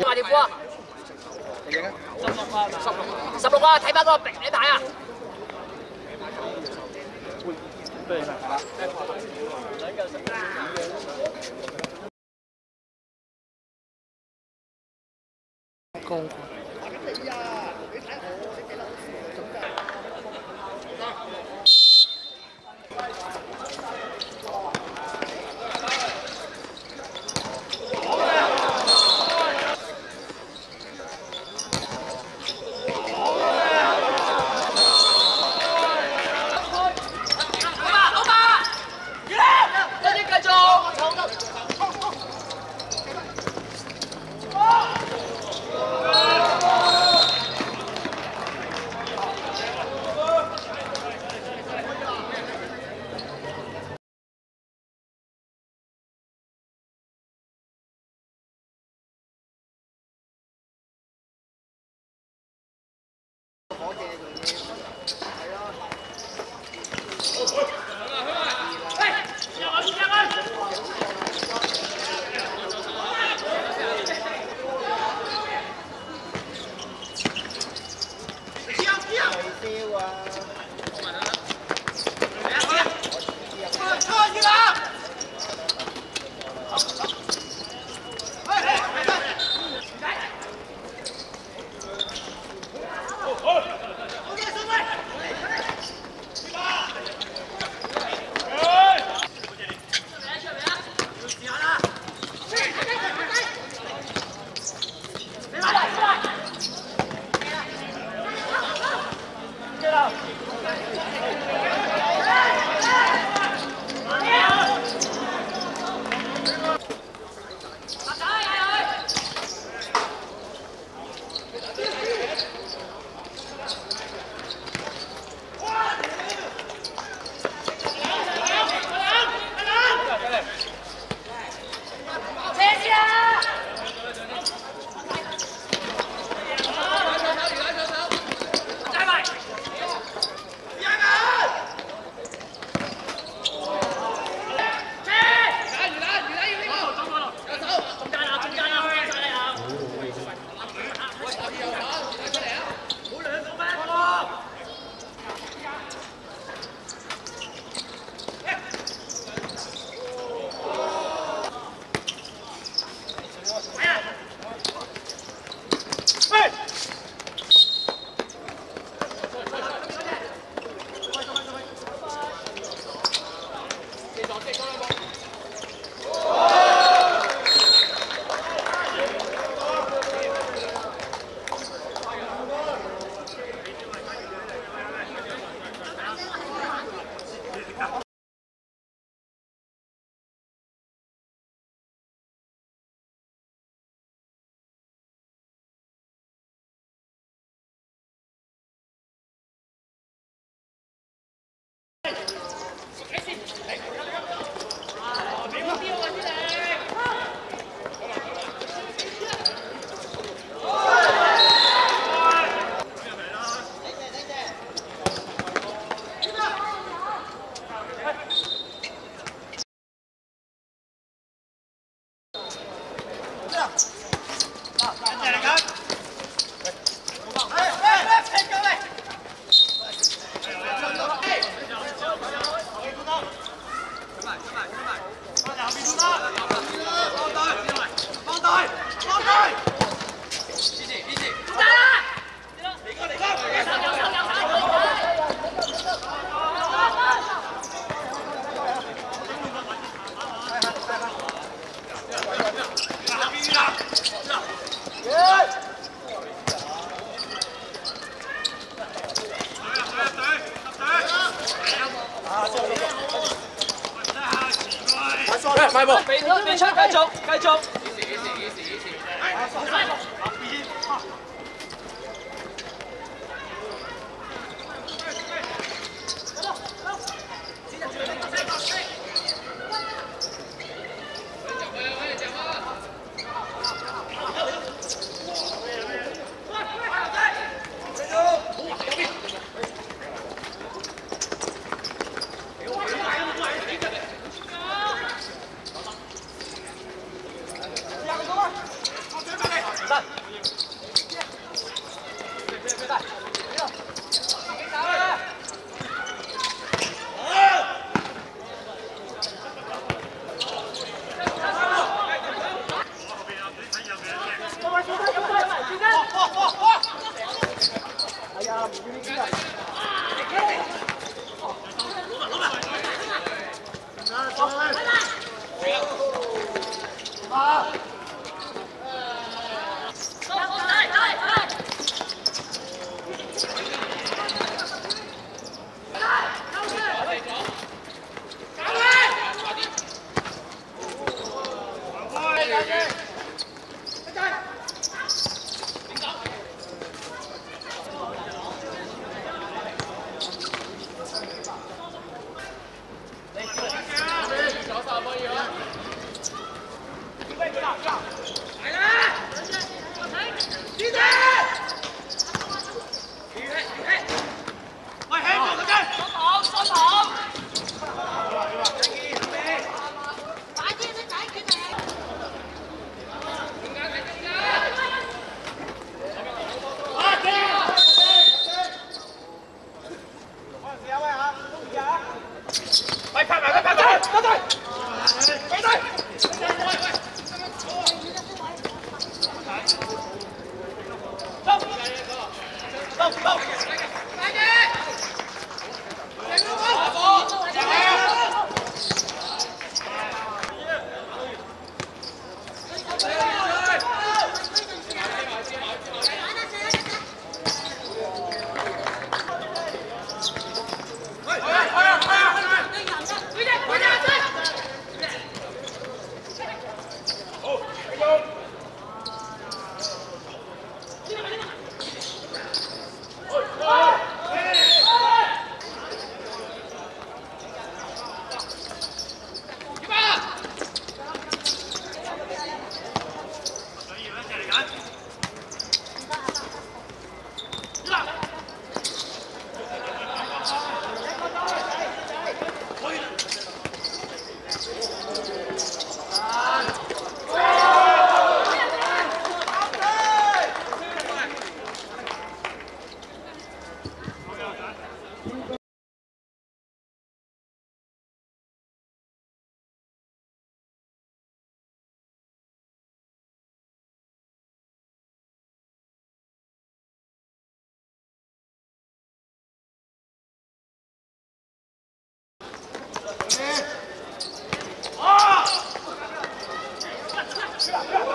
十八條鵝，你贏啊！十六個，十六個，睇翻個牌牌啊！對。工。快步，俾，俾出，繼續，繼續。Oh, oh, oh, oh! Focus. Yeah.